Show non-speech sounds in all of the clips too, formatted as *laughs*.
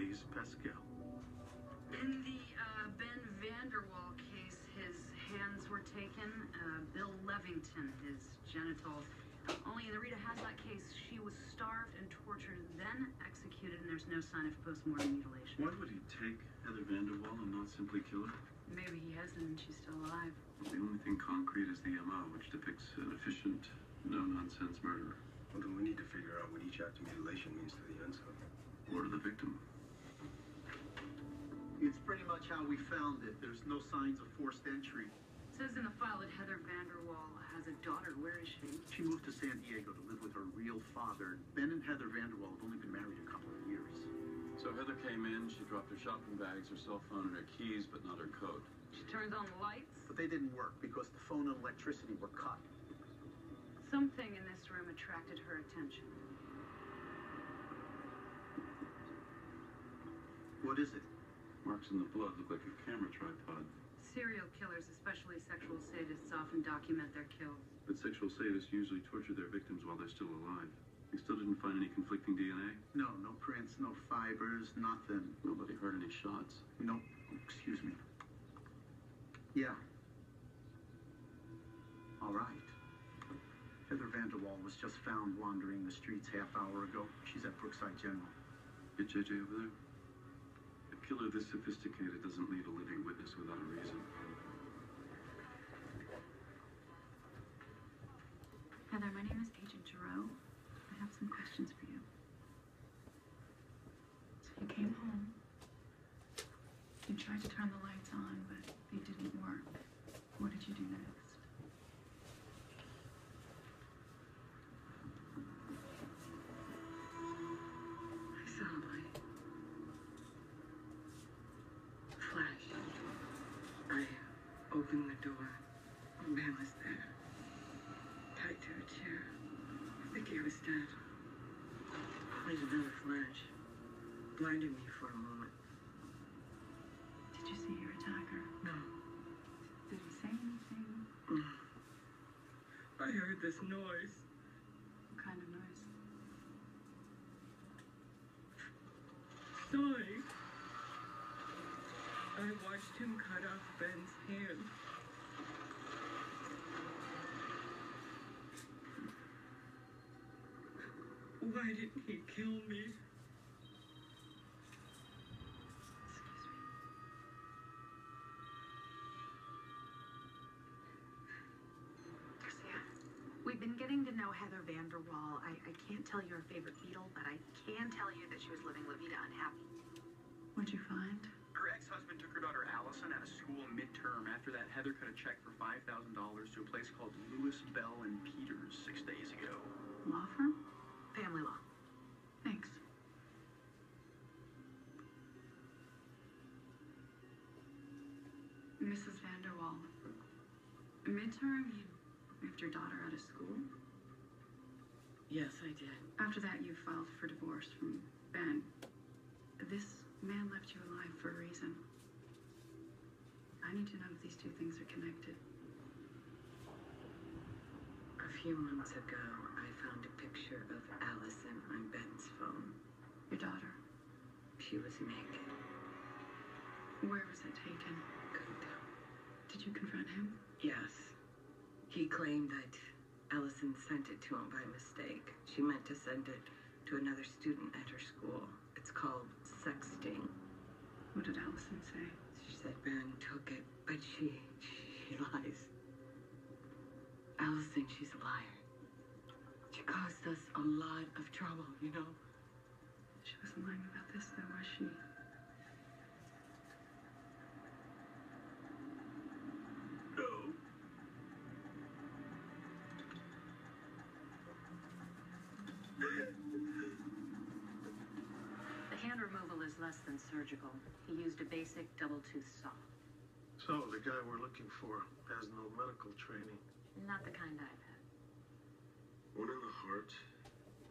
Blaise Pascal. In the uh, Ben Vanderwall case, his hands were taken. Uh, Bill Levington, his genitals. Only in the Rita Hazlitt case, she was starved and tortured, then executed, and there's no sign of post-mortem mutilation. Why would he take Heather Vanderwall and not simply kill her? Maybe he hasn't, and she's still alive. Well, the only thing concrete is the MO, which depicts an efficient, no-nonsense murderer. Well, then we need to figure out what each act of mutilation means to the unsub. Or to the victim. It's pretty much how we found it. There's no signs of forced entry. It says in the file that Heather Vanderwall has a daughter. Where is she? She moved to San Diego to live with her real father. Ben and Heather Vanderwall have only been married a couple of years. So Heather came in, she dropped her shopping bags, her cell phone, and her keys, but not her coat. She turns on the lights. But they didn't work because the phone and electricity were cut. Something in this room attracted her attention. What is it? Marks in the blood look like a camera tripod. Serial killers, especially sexual sadists, often document their kills. But sexual sadists usually torture their victims while they're still alive. They still didn't find any conflicting DNA. No, no prints, no fibers, nothing. Nobody heard any shots. No, excuse me. Yeah. All right. Heather Vanderwall was just found wandering the streets half hour ago. She's at Brookside General. Get JJ over there. Killer this sophisticated doesn't leave a living witness without a reason. Heather, my name is Agent Jareau. I have some questions for you. So you came home. You tried to turn the lights on, but they didn't work. What did you do next? Opened the door. A man was there. Tied to a chair. I think he was dead. There's another flash. Blinded me for a moment. Did you see your attacker? No. Did he say anything? Mm. I heard this noise. What kind of noise? Sorry. I watched him cut off Ben's hand. Why didn't he kill me? We've been getting to know Heather Vanderwall. I, I can't tell you her favorite Beatle, but I can tell you that she was living La Vida unhappy. Her daughter Allison out of school midterm. After that, Heather cut a check for $5,000 to a place called Lewis, Bell, and Peters six days ago. Law firm? Family law. Thanks. Mrs. Vanderwall. Midterm, you moved your daughter out of school. Yes, I did. After that, you filed for divorce from Ben. This man left you alive for a reason. I need to know if these two things are connected. A few months ago, I found a picture of Allison on Ben's phone. Your daughter. She was naked. Where was it taken? Couldn't tell. Did you confront him? Yes. He claimed that Allison sent it to him by mistake. She meant to send it to another student at her school. It's called sexting. What did Allison say? She said Ben took it, but she she lies. Allison, she's a liar. She caused us a lot of trouble, you know. She wasn't lying about this, though, was she? No. The hand removal is less than surgical. He used a basic double-tooth saw. So, the guy we're looking for has no medical training. Not the kind I've had. One in the heart,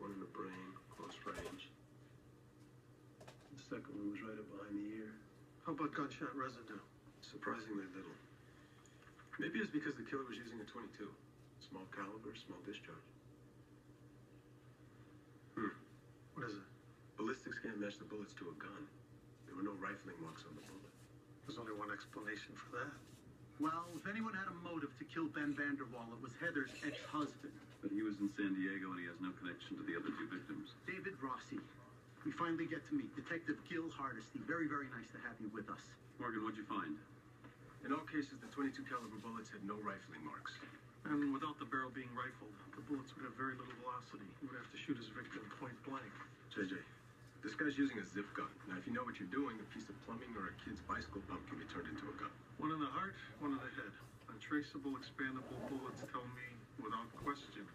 one in the brain, close range. The second one was right up behind the ear. How about gunshot residue? Surprisingly little. Maybe it's because the killer was using a 22. Small caliber, small discharge. What is it? Ballistic scan match the bullets to a gun. There were no rifling marks on the bullet. There's only one explanation for that. Well, if anyone had a motive to kill Ben Vanderwall, it was Heather's ex-husband, But he was in San Diego and he has no connection to the other two victims. David Rossi. We finally get to meet Detective Gil Hardesty. Very, very nice to have you with us. Morgan, what'd you find? In all cases, the 22 caliber bullets had no rifling marks. And without the barrel being rifled, the bullets would have very little velocity. He would have to shoot his victim point blank. JJ, this guy's using a zip gun. Now, if you know what you're doing, a piece of plumbing or a kid's bicycle pump can be turned into a gun. One in the heart, one in the head. Untraceable, expandable bullets tell me, without question,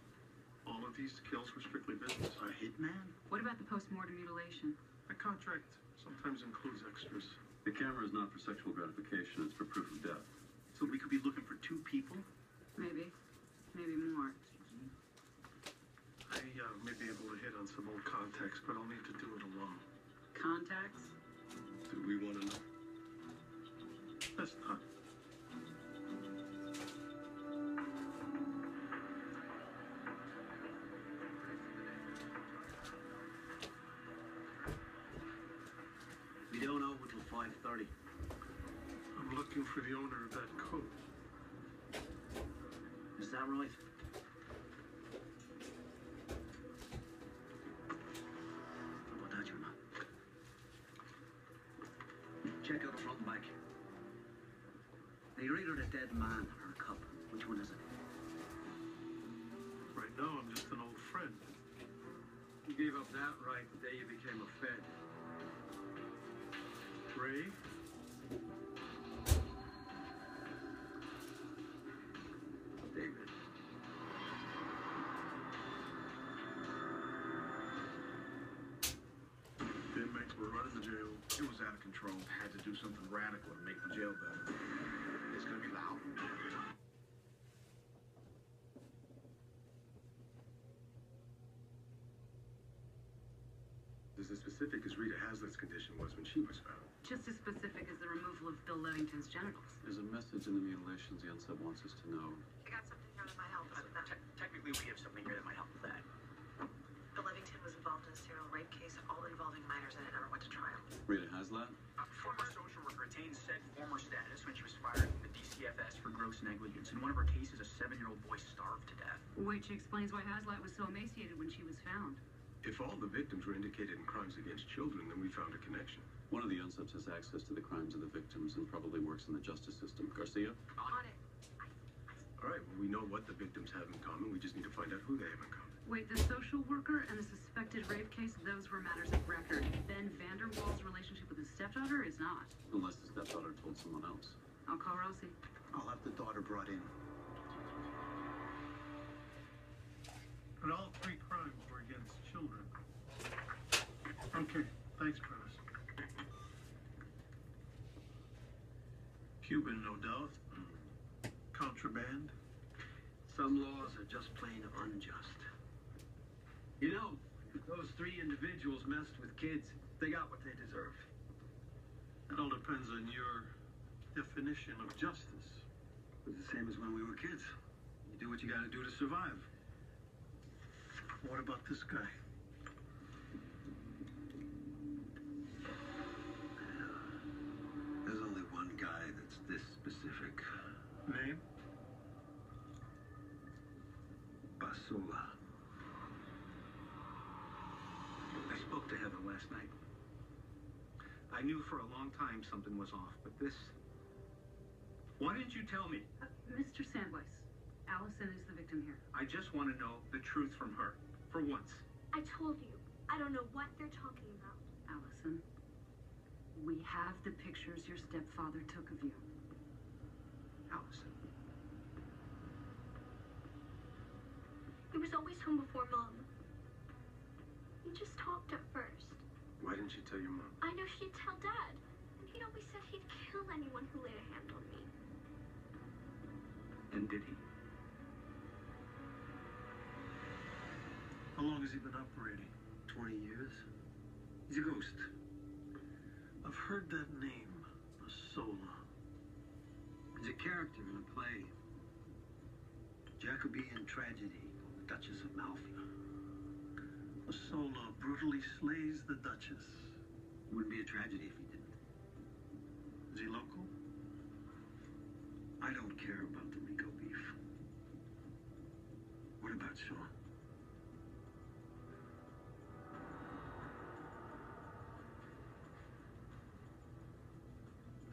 all of these kills were strictly business. A hitman? What about the post-mortem mutilation? A contract sometimes includes extras. The camera is not for sexual gratification, it's for proof of death. So we could be looking for two people? Maybe. Maybe more. I uh, may be able to hit on some old contacts, but I'll need to do it alone. Contacts? Do we want to know? That's not. We don't know until 5.30. I'm looking for the owner of that coat. Is that right? You're either the dead man or a cop. Which one is it? Right now, I'm just an old friend. You gave up that right the day you became a Fed. Ray? David. The inmates were running the jail. It was out of control. Had to do something radical to make the jail better. As specific as Rita Haslett's condition was when she was found. Just as specific as the removal of Bill Levington's genitals. There's a message in the mutilations the unsub wants us to know. I got something here that might help us with that. Uh, technically, we have something here that might help with that. Bill Levington was involved in a serial rape case, all involving minors, and it never went to trial. Rita Haslat? A former social worker retained said former status when she was fired from the DCFS for gross negligence. In one of her cases, a seven-year-old boy starved to death. Which explains why Haslight was so emaciated when she was found. If all the victims were indicated in crimes against children, then we found a connection. One of the unsubs has access to the crimes of the victims and probably works in the justice system. Garcia? On it. All right, well, we know what the victims have in common. We just need to find out who they have in common. Wait, the social worker and the suspected rape case, those were matters of record. Ben Vanderwall's relationship with his stepdaughter is not. Unless the stepdaughter told someone else. I'll call Rosie. I'll have the daughter brought in. But all three crimes were against children. Okay, thanks, Prentiss. Cuban, no doubt. Some laws are just plain unjust. You know, if those three individuals messed with kids, they got what they deserved. It all depends on your definition of justice. It was the same as when we were kids. You do what you gotta do to survive. What about this guy? There's only one guy that's this specific. Name? Bosola. I spoke to Heather last night. I knew for a long time something was off, but this. Why didn't you tell me? Uh, Mr. Sandweiss, Allison is the victim here. I just want to know the truth from her. For once. I told you. I don't know what they're talking about. Allison, we have the pictures your stepfather took of you. Allison. He was always home before mom. We just talked at first. Why didn't you tell your mom? I know she'd tell dad. And he'd always said he'd kill anyone who laid a hand on me. And did he? How long has he been operating? 20 years? He's a ghost. I've heard that name, Asola. He's a character in a play. Jacobean tragedy, The Duchess of Malfi. Asola brutally slays the Duchess It Wouldn't be a tragedy if he didn't. Is he local? I don't care about the Rico beef. What about Sean?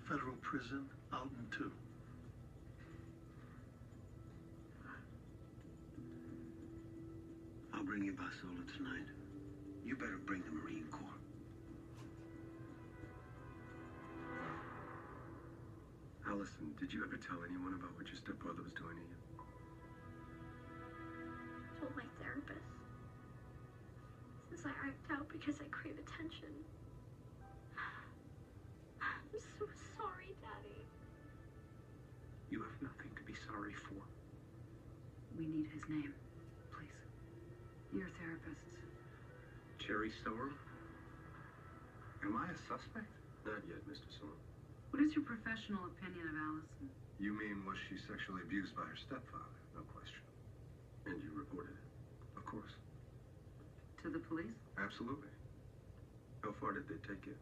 Federal prison, Alton 2. I'll bring you tonight. You better bring the Marine Corps. Allison, did you ever tell anyone about what your stepbrother was doing to you? I told my therapist. Since I act out because I crave attention. I'm so sorry, Daddy. You have nothing to be sorry for. We need his name, please. Your therapist. Cherry Storer? Am I a suspect? Not yet, Mr. Sorrell. What is your professional opinion of Allison? You mean was she sexually abused by her stepfather? No question. And you reported it? Of course. To the police? Absolutely. How far did they take it?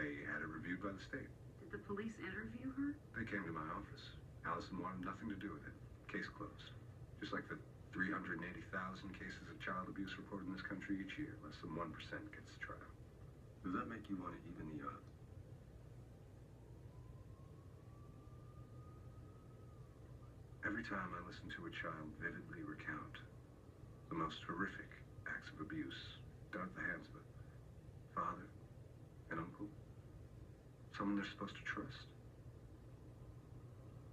They had it reviewed by the state. Did the police interview her? They came to my office. Allison wanted nothing to do with it. Case closed. Just like the 380,000 cases of child abuse reported in this country each year, less than 1% gets tried. Does that make you want to even the odds? Every time I listen to a child vividly recount the most horrific acts of abuse done at the hands of a father, an uncle, someone they're supposed to trust,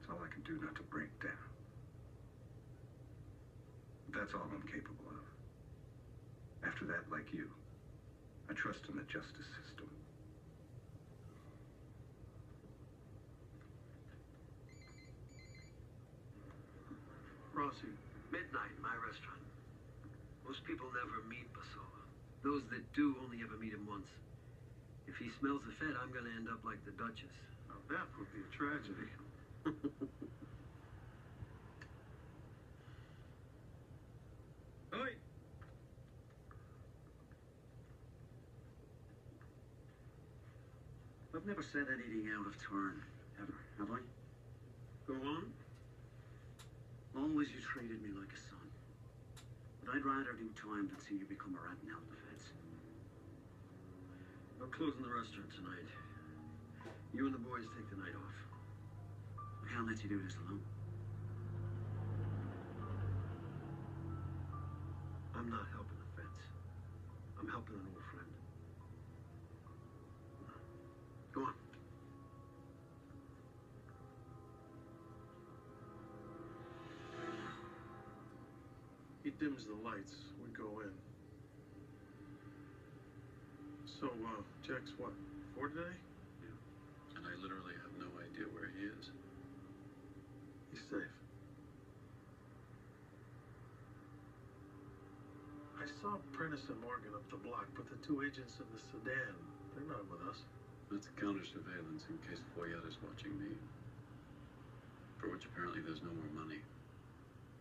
it's all I can do not to break down. That's all I'm capable of. After that, like you, I trust in the justice system. Rossi, Midnight, my restaurant. Most people never meet Bosola. Those that do only ever meet him once. If he smells the Fed, I'm gonna end up like the Duchess. Now that would be a tragedy. *laughs* never said anything out of turn, ever, have I? Go on. Always you treated me like a son. But I'd rather do time than see you become a rat and out the feds. We're closing the restaurant tonight. You and the boys take the night off. I can't let you do this alone. I'm not helping the feds. I'm helping an old friend. Dims the lights. We go in. So, uh, Jack's what? For today? Yeah. And I literally have no idea where he is. He's safe. I saw Prentiss and Morgan up the block, but the two agents in the sedan, they're not with us. That's counter surveillance in case Foyet is watching me. For which apparently there's no more money.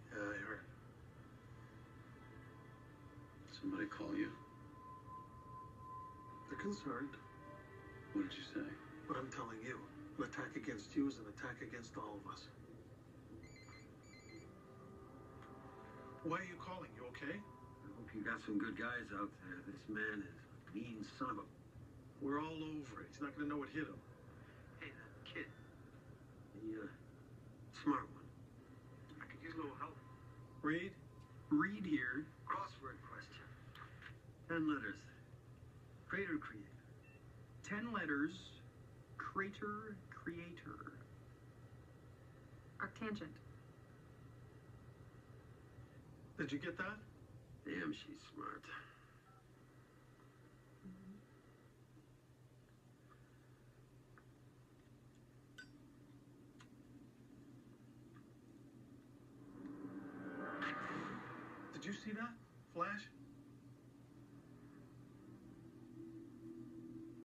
Yeah, I heard. Somebody call you. They're concerned. What did you say? What I'm telling you. An attack against you is an attack against all of us. Why are you calling? You okay? I hope you got some good guys out there. This man is a mean son of a. We're all over it. He's not gonna know what hit him. Hey, that kid. The, uh, smart one. I could use a little help. Reid? Reid here. Crossword question. Ten letters. Crater creator. Ten letters. Crater creator. Arctangent. Did you get that? Damn, she's smart.